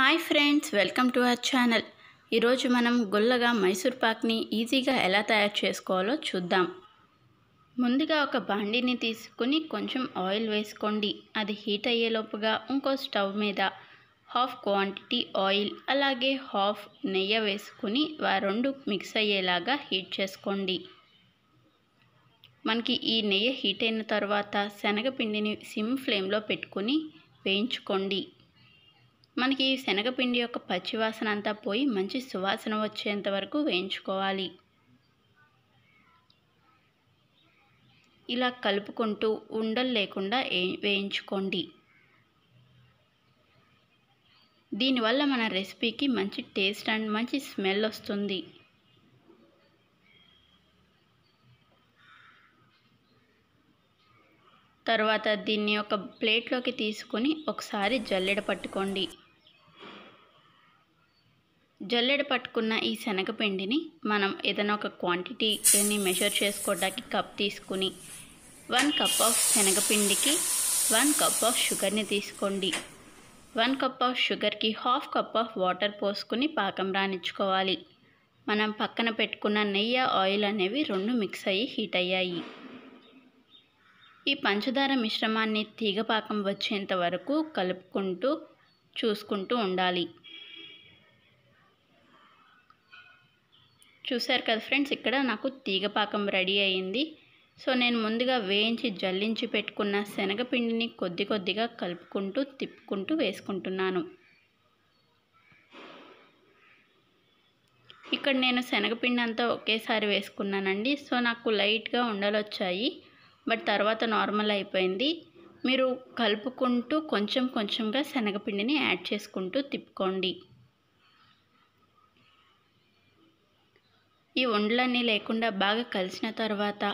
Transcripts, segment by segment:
Hi friends welcome to our channel. ఈరోజు మనం గుల్లగా మైసూర్ పాక్ని ఈజీగా ఎలా తయారు చేసుకోవాలో చూద్దాం. ముందుగా ఒక బాండీని తీసుకుని కొంచెం ఆయిల్ వేసుకోండి. అది హీట్ అయ్యేలోపుగా ఇంకో స్టవ్ మీద హాఫ్ క్వాంటిటీ ఆయిల్ అలాగే హాఫ్ నెయ్యి వేసుకుని ఆ రెండు మిక్స్ అయ్యేలాగా హీట్ చేసుకోండి. మనకి ఈ నెయ్యి హీట్ అయిన తర్వాత శనగపిండిని సిమ్ ఫ్లేమ్లో పెట్టుకుని వేయించుకోండి. మనకి శనగపిండి యొక్క పచ్చివాసన అంతా పోయి మంచి సువాసన వచ్చేంత వరకు వేయించుకోవాలి. ఇలా కలుపుకుంటూ ఉండలు లేకుండా వేయించుకోండి. దీనివల్ల మన రెసిపీకి మంచి టేస్ట్ అండ్ మంచి స్మెల్ వస్తుంది. తర్వాత దీన్ని ఒక ప్లేట్లోకి తీసుకొని ఒకసారి జల్లెడ పట్టుకోండి. జల్లెడ పట్టుకున్న ఈ శనగపిండిని మనం ఏదైనా ఒక క్వాంటిటీని మెజర్ చేసుకోవడానికి కప్ తీసుకుని వన్ కప్ ఆఫ్ శనగపిండికి వన్ కప్ ఆఫ్ షుగర్ని తీసుకోండి. వన్ కప్ ఆఫ్ షుగర్కి హాఫ్ కప్ ఆఫ్ వాటర్ పోసుకుని పాకం రానిచ్చుకోవాలి మనం పక్కన పెట్టుకున్న నెయ్యి ఆయిల్ అనేవి రెండు మిక్స్ అయ్యి హీట్ అయ్యాయి. ఈ పంచదార మిశ్రమాన్ని తీగపాకం వచ్చేంత వరకు కలుపుకుంటూ చూసుకుంటూ ఉండాలి. చూశారు కదా ఫ్రెండ్స్ ఇక్కడ నాకు తీగపాకం రెడీ అయ్యింది సో నేను ముందుగా వేయించి జల్లించి పెట్టుకున్న శనగపిండిని కొద్ది కొద్దిగా కలుపుకుంటూ తిప్పుకుంటూ వేసుకుంటున్నాను. ఇక్కడ నేను శనగపిండి అంతా ఒకేసారి వేసుకున్నానండి. సో నాకు లైట్గా ఉండలు వచ్చాయి బట్ తర్వాత నార్మల్ అయిపోయింది. మీరు కలుపుకుంటూ కొంచెం కొంచెంగా శనగపిండిని యాడ్ చేసుకుంటూ తిప్పుకోండి. ఈ వండలన్నీ లేకుండా బాగా కలిసిన తర్వాత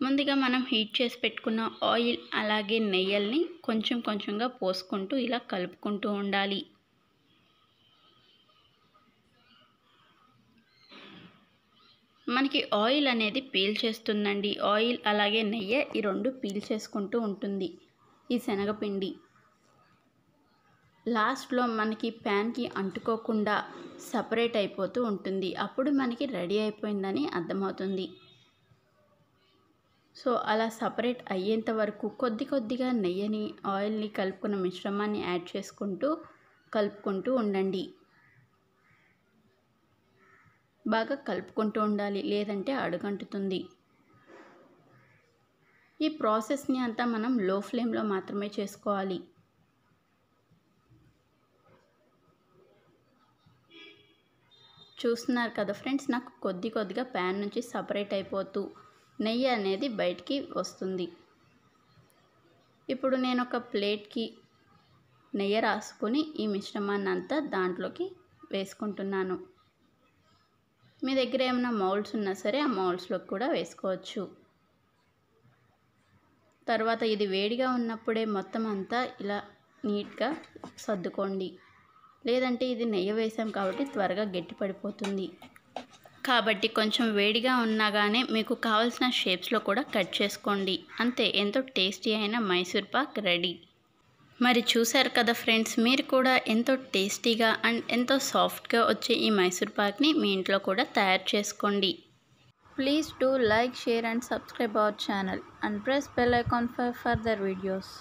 ముందుగా మనం హీట్ చేసి పెట్టుకున్న ఆయిల్ అలాగే నెయ్యల్ని కొంచెం కొంచెంగా పోసుకుంటూ ఇలా కలుపుకుంటూ ఉండాలి. మనకి ఆయిల్ అనేది పీల్ చేస్తుందండి ఆయిల్ అలాగే నెయ్యి ఈ రెండు పీల్ చేసుకుంటూ ఉంటుంది. ఈ శనగపిండి లాస్ట్లో మనకి ప్యాన్కి అంటుకోకుండా సపరేట్ అయిపోతూ ఉంటుంది. అప్పుడు మనకి రెడీ అయిపోయిందని అర్థమవుతుంది. సో అలా సపరేట్ అయ్యేంత వరకు కొద్ది కొద్దిగా నెయ్యిని ఆయిల్ని కలుపుకున్న మిశ్రమాన్ని యాడ్ చేసుకుంటూ కలుపుకుంటూ ఉండండి. బాగా కలుపుకుంటూ ఉండాలి లేదంటే అడుగంటుతుంది. ఈ ప్రాసెస్ని అంతా మనం లో ఫ్లేమ్లో మాత్రమే చేసుకోవాలి. చూస్తున్నారు కదా ఫ్రెండ్స్ నాకు కొద్ది కొద్దిగా ప్యాన్ నుంచి సపరేట్ అయిపోతూ నెయ్యి అనేది బయటికి వస్తుంది. ఇప్పుడు నేను ఒక ప్లేట్కి నెయ్యి రాసుకొని ఈ మిశ్రమాన్ని అంతా దాంట్లోకి వేసుకుంటున్నాను. మీ దగ్గర ఏమైనా మౌల్డ్స్ ఉన్నా సరే ఆ మౌల్డ్స్లోకి కూడా వేసుకోవచ్చు. తర్వాత ఇది వేడిగా ఉన్నప్పుడే మొత్తం అంతా ఇలా నీట్గా సర్దుకోండి. లేదంటే ఇది నెయ్యి వేసాం కాబట్టి త్వరగా గట్టి పడిపోతుంది. కాబట్టి కొంచెం వేడిగా ఉన్నాగానే మీకు కావాల్సిన షేప్స్లో కూడా కట్ చేసుకోండి. అంతే ఎంతో టేస్టీ అయిన మైసూర్ పాక్ రెడీ. మరి చూశారు కదా ఫ్రెండ్స్ మీరు కూడా ఎంతో టేస్టీగా అండ్ ఎంతో సాఫ్ట్గా వచ్చే ఈ మైసూర్ పాక్ని మీ ఇంట్లో కూడా తయారు చేసుకోండి. Please do like share and subscribe our channel and press bell icon for further videos